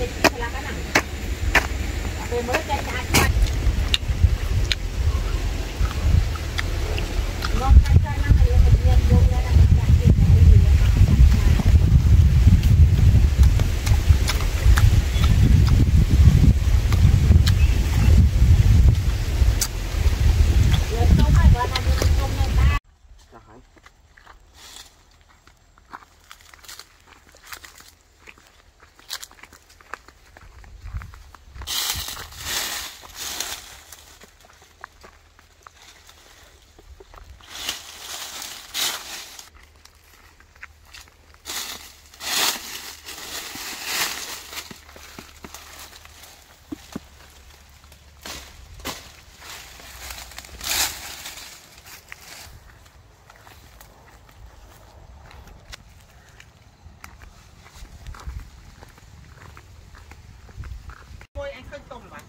จะพลังกันหนังเป็นเมื่อใจจัด ពេញតុំល្បាច់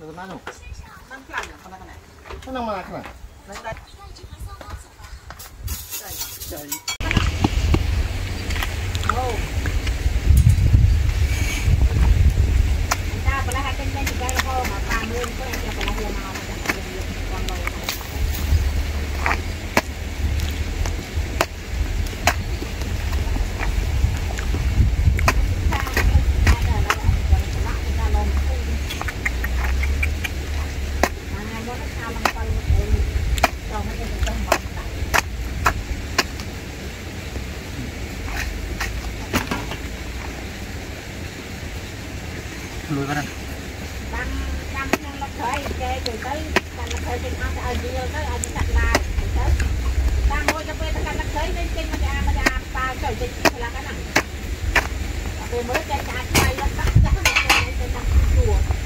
នៅណានោះខាងខ្លាំងប៉ុណ្ណាខាងណាខាងណាខាងណានៅដាច់ចៃចៃ ក្នុងលឹកត្រៃគេទៅទៅកាន់លឹកត្រៃចេញអស់ទៅឲ្យយល់ទៅឲ្យចាក់ឡាយទៅតាមមួយទៅពេលទៅកាន់លឹកត្រៃវិញចេញមកអាមកអាប៉ាទៅចេញឆ្លាក់ហ្នឹងដល់ពេលមើលចេញអាចឆ្លៃលឹកដាក់ចាស់ទៅទៅតាមជួ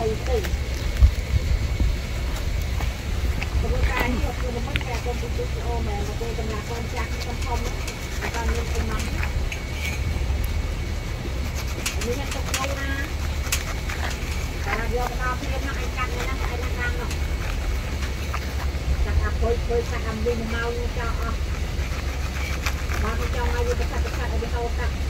ទៅទៅព្រោះការនេះគឺមិនតែកុំពុទ្ធអូមែនតែកំឡាកូនចាស់ខ្ញុំធំតាមមានប៉ុណ្ណោះនេះខ្ញុំទុកក្នុងណាតាមយកដល់ព្រៀមណាឯងកាត់ណាឯងណាណានោះចាក់អាពុយពុយចាក់អាមីមកមកចោលអស់បានចង់ឲ្យវាប្រកាសប្រកាសឲ្យវាហោតាក់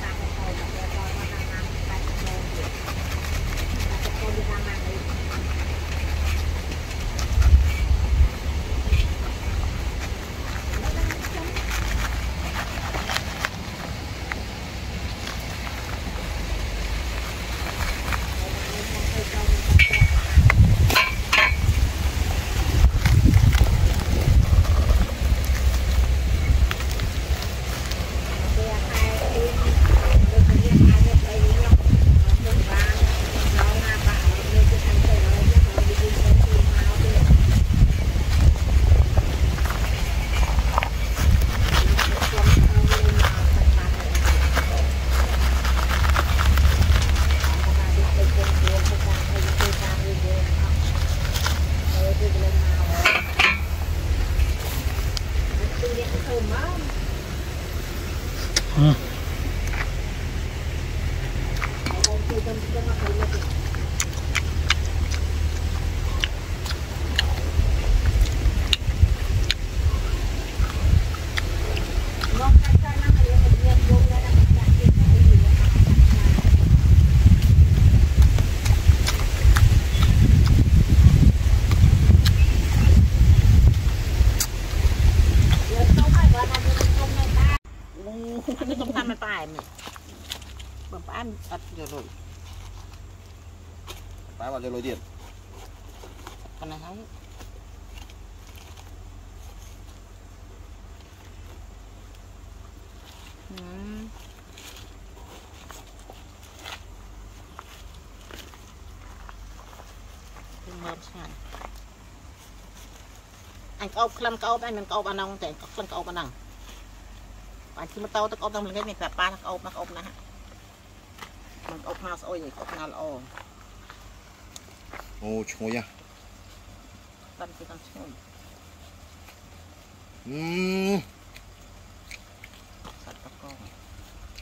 Mm. Phải vào cho lôi điện ប៉ុណ្ណេះហើយហឹមគឺមើលឆ្ងាញ់អញក្អោបក្លិនក្អោបអញមិនក្អោបអាណងទេក្លិនក្អោបអាណងអញជិះម៉ូតូទៅក្អោបតាមល្ងាចនេះប្រាប់ប៉ាថាក្អោបណាក្អោបណាស់មិនក្អោបណាស្អុយទេក្អោបណាល្អ អូឈ្ងុយហ่ะកាន់ទៅកាន់ឈ្ងុយអឺសាច់បកង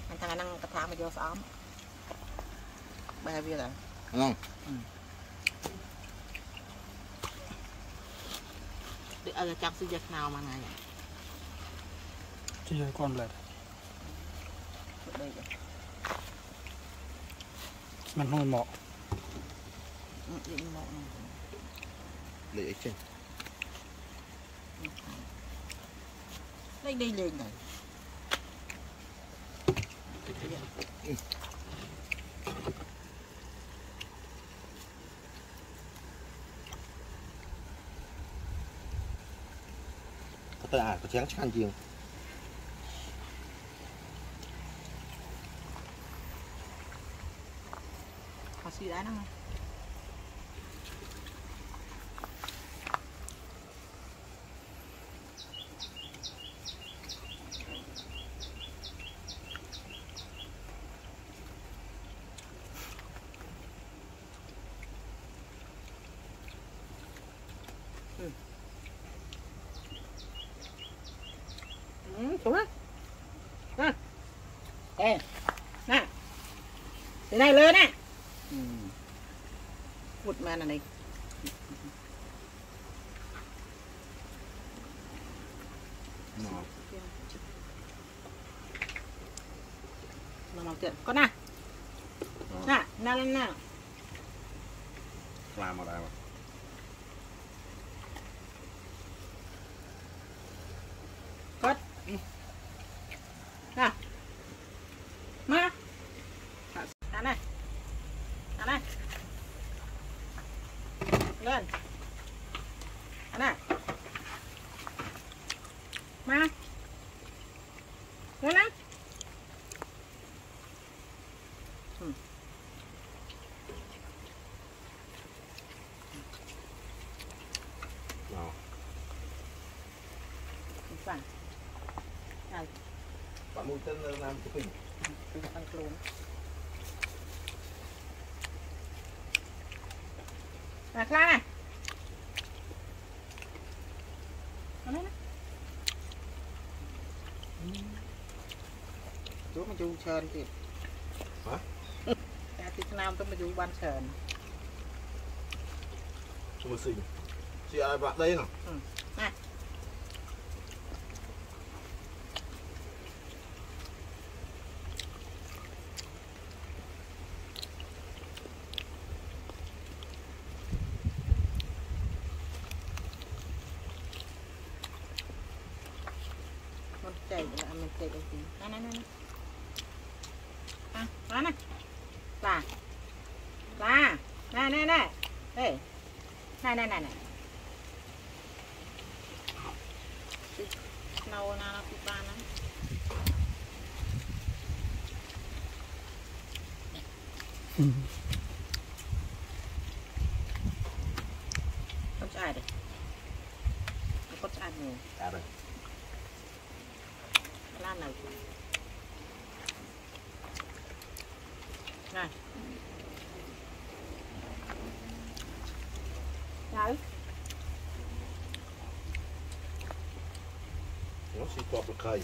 អញ្ចឹងអាហ្នឹងកថាមកយកស្អំបែរវាដែរហ្នឹងដូចឲ្យចាប់ស៊ីយកខ្នងមកណាយជិះគាត់ម្លេះមិនហូរមក លេខអីចេះលេខនេះលេខណាទៅអាប្រចាំងឆ្ងាញ់ជាងខោស៊ីដែរហ្នឹង xuống đó. Nè. Ê. Nè. Thế này lên nè. Ừ. Vụt mà này. Nó Mà mọc chuyện. Con nè. Nè, nè nè. làm ở đây mà Cất. Ừ. Nè. Má. Nè này. Nè này. Lên. Nè này. Má. Lên nè. Ừ. Vàng. Bạn mũi chân làm cái bình Ăn luôn. ណាខ្លាំងណាអានេះណាចូលមកជូរច្រើនទៀតហ៎តែទីស្នាមទៅមកជូរបានច្រើនជួយស៊ីជាឲ្យបាក់ដីណាណា chạy là mình chạy được gì? Nè nè nè. nè. À, đó nè. Là. Là. Nè nè nè. Ê. Nè nè nè nè. Nâu na nó cũng ba lắm. Con trai đây. Con trai nhiều. À đây ăn này này. Đấy. Nó xịt quạt là cây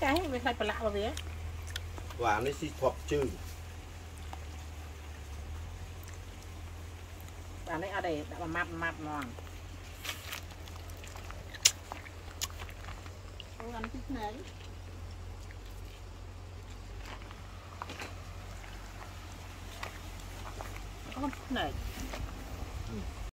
cái mình phải lạ vào vía và nó xịt quạt trừ và nó ở đây đã mập mập ngon. Ăn thịt này. có